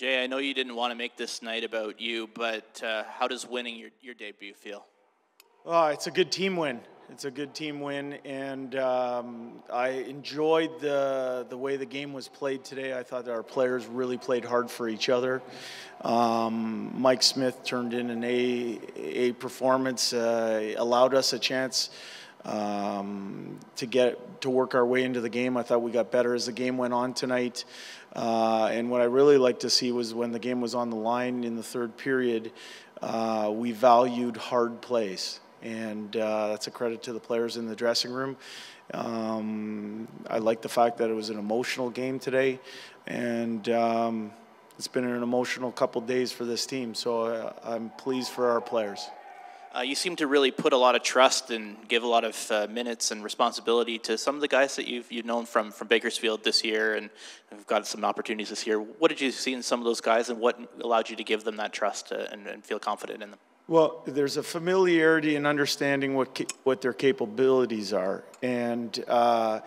Jay, I know you didn't want to make this night about you, but uh, how does winning your, your debut feel? Oh, it's a good team win. It's a good team win, and um, I enjoyed the the way the game was played today. I thought our players really played hard for each other. Um, Mike Smith turned in an A A performance, uh, allowed us a chance um, to get to work our way into the game. I thought we got better as the game went on tonight. Uh, and what I really liked to see was when the game was on the line in the third period, uh, we valued hard plays. And uh, that's a credit to the players in the dressing room. Um, I like the fact that it was an emotional game today. And um, it's been an emotional couple days for this team. So uh, I'm pleased for our players. Uh, you seem to really put a lot of trust and give a lot of uh, minutes and responsibility to some of the guys that you've you've known from from Bakersfield this year, and have got some opportunities this year. What did you see in some of those guys, and what allowed you to give them that trust uh, and, and, feel confident in them? Well, there's a familiarity and understanding what ca- what their capabilities are, and uh,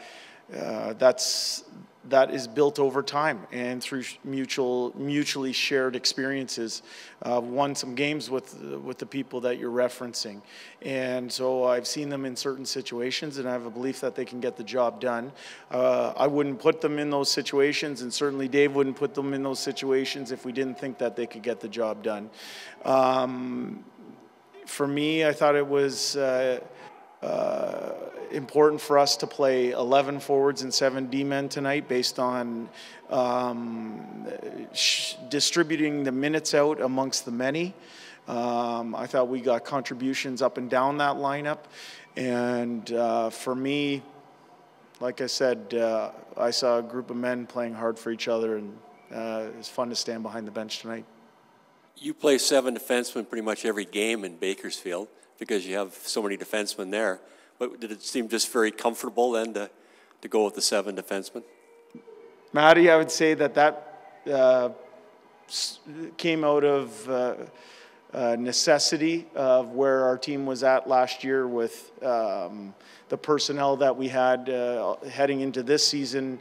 uh, that's that is built over time and through mutual, mutually shared experiences. Uh, won some games with with the people that you're referencing, and so I've seen them in certain situations, and I have a belief that they can get the job done. Uh, I wouldn't put them in those situations, and certainly Dave wouldn't put them in those situations if we didn't think that they could get the job done. Um, for me, I thought it was. Uh, uh, important for us to play 11 forwards and 7 D men tonight based on um, distributing the minutes out amongst the many. Um, I thought we got contributions up and down that lineup. And uh, for me, like I said, uh, I saw a group of men playing hard for each other, and uh, it was fun to stand behind the bench tonight. You play seven defensemen pretty much every game in Bakersfield because you have so many defensemen there. But did it seem just very comfortable then to, to go with the seven defensemen? Maddie, I would say that that uh, came out of uh, uh, necessity of where our team was at last year with um, the personnel that we had uh, heading into this season.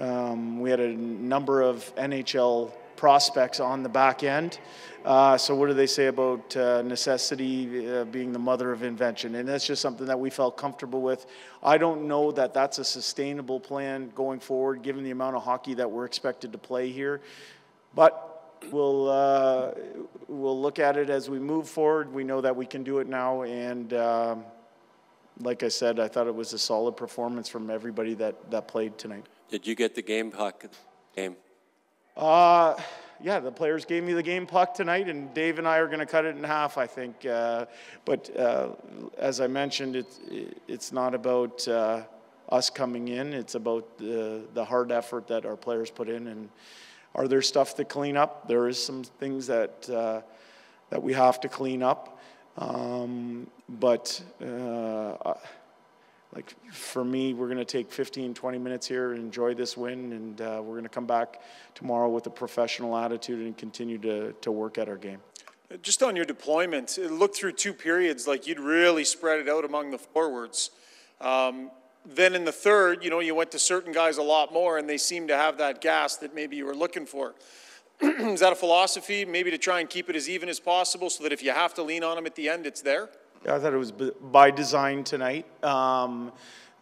Um, we had a number of NHL prospects on the back end. Uh, so, what do they say about uh, necessity uh, being the mother of invention? And that's just something that we felt comfortable with. I don't know that that's a sustainable plan going forward, given the amount of hockey that we're expected to play here. But we'll uh, we'll look at it as we move forward. We know that we can do it now, and um, like I said, I thought it was a solid performance from everybody that that played tonight. Did you get the game puck game? Uh, yeah, the players gave me the game puck tonight, and Dave and I are going to cut it in half, I think. Uh, but uh, as I mentioned, it's it's not about uh, us coming in. It's about the, the hard effort that our players put in. And are there stuff to clean up? There is some things that, uh, that we have to clean up. Um, but uh, like for me, we're going to take 15, 20 minutes here and enjoy this win, and uh, we're going to come back tomorrow with a professional attitude and continue to, to work at our game. Just on your deployment, it looked through two periods like you'd really spread it out among the forwards. Um, then in the third, you know, you went to certain guys a lot more, and they seemed to have that gas that maybe you were looking for. Is that a philosophy, maybe to try and keep it as even as possible so that if you have to lean on them at the end, it's there? I thought it was by design tonight. Um,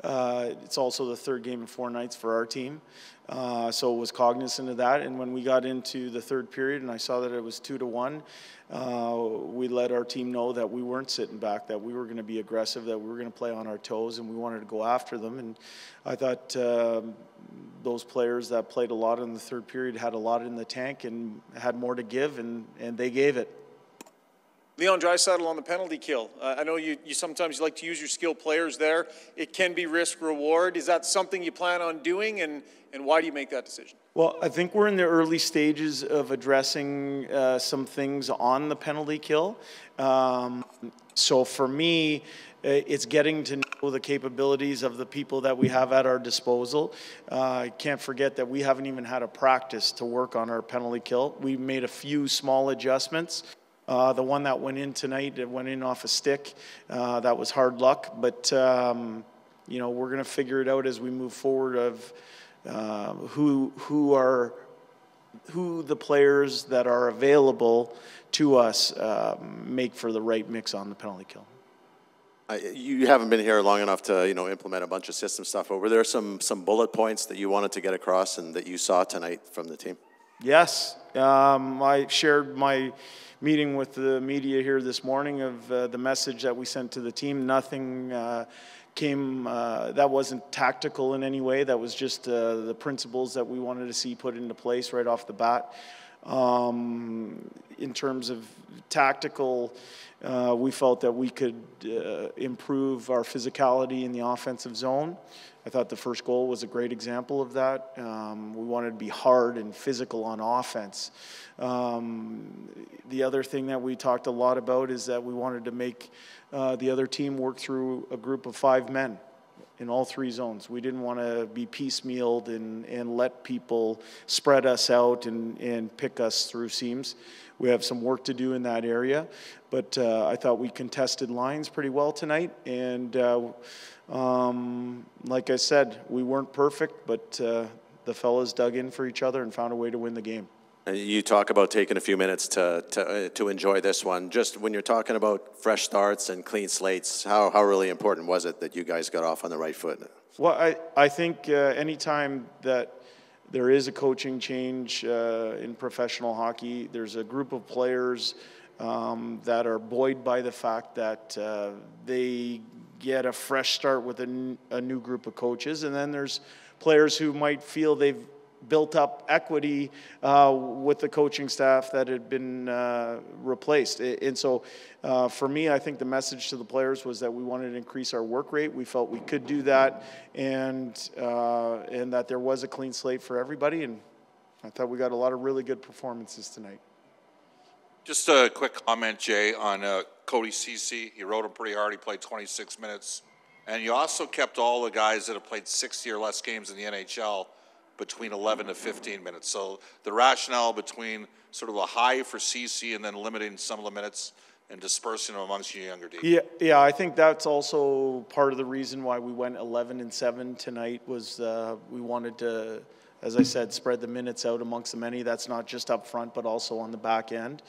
uh, it's also the third game in four nights for our team. Uh, so was cognizant of that. And when we got into the third period and I saw that it was two to one, uh, we let our team know that we weren't sitting back, that we were going to be aggressive, that we were going to play on our toes, and we wanted to go after them. And I thought um, those players that played a lot in the third period had a lot in the tank and had more to give, and, and they gave it. Leon Draisaitl on the penalty kill. Uh, I know you, you sometimes like to use your skilled players there. It can be risk reward. Is that something you plan on doing, and, and why do you make that decision? Well, I think we're in the early stages of addressing uh, some things on the penalty kill. Um, so for me, uh, it's getting to know the capabilities of the people that we have at our disposal. Uh, I can't forget that we haven't even had a practice to work on our penalty kill. We made a few small adjustments. Uh, the one that went in tonight, it went in off a stick. Uh, that was hard luck, but um, you know we're going to figure it out as we move forward of uh, who who our who the players that are available to us um, make for the right mix on the penalty kill. Uh, You haven't been here long enough to, you know, implement a bunch of system stuff, but were there some, some bullet points that you wanted to get across and that you saw tonight from the team? Yes, um, I shared my meeting with the media here this morning of uh, the message that we sent to the team. Nothing uh, came uh, that wasn't tactical in any way. That was just uh, the principles that we wanted to see put into place right off the bat. Um, in terms of tactical, uh, we felt that we could uh, improve our physicality in the offensive zone. I thought the first goal was a great example of that. Um, we wanted to be hard and physical on offense. Um, the other thing that we talked a lot about is that we wanted to make uh, the other team work through a group of five men in all three zones. We didn't want to be piecemealed and, and let people spread us out and, and pick us through seams. We have some work to do in that area, but uh, I thought we contested lines pretty well tonight. And uh, um, like I said, we weren't perfect, but uh, the fellas dug in for each other and found a way to win the game. You talk about taking a few minutes to, to, uh, to enjoy this one. Just when you're talking about fresh starts and clean slates, how, how really important was it that you guys got off on the right foot? Well, I, I think uh, anytime that there is a coaching change uh, in professional hockey, there's a group of players um, that are buoyed by the fact that uh, they get a fresh start with a, a new group of coaches. And then there's players who might feel they've built up equity uh, with the coaching staff that had been uh, replaced. And so, uh, for me, I think the message to the players was that we wanted to increase our work rate. We felt we could do that, and uh, and that there was a clean slate for everybody. And I thought we got a lot of really good performances tonight. Just a quick comment, Jay, on uh, Cody Ceci. You rode him pretty hard. He played 26 minutes. And you also kept all the guys that have played 60 or less games in the NHL between 11 to 15 minutes. So the rationale between sort of a high for Ceci and then limiting some of the minutes and dispersing them amongst your younger D. Yeah, yeah, I think that's also part of the reason why we went 11 and 7 tonight was uh, we wanted to, as I said, spread the minutes out amongst the many. That's not just up front, but also on the back end.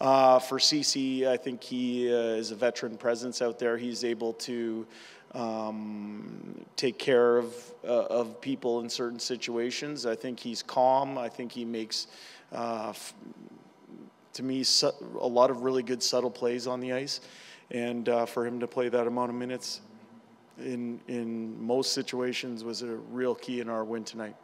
Uh, for Ceci, I think he uh, is a veteran presence out there. He's able to um, take care of uh, of people in certain situations. I think he's calm. I think he makes. Uh, to me, su- a lot of really good subtle plays on the ice, and uh, for him to play that amount of minutes in in most situations was a real key in our win tonight.